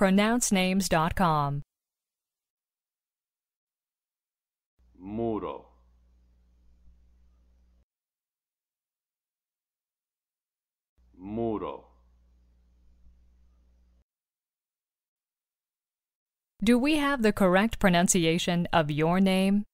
pronouncenames.com. muro muro Do we have the correct pronunciation of your name?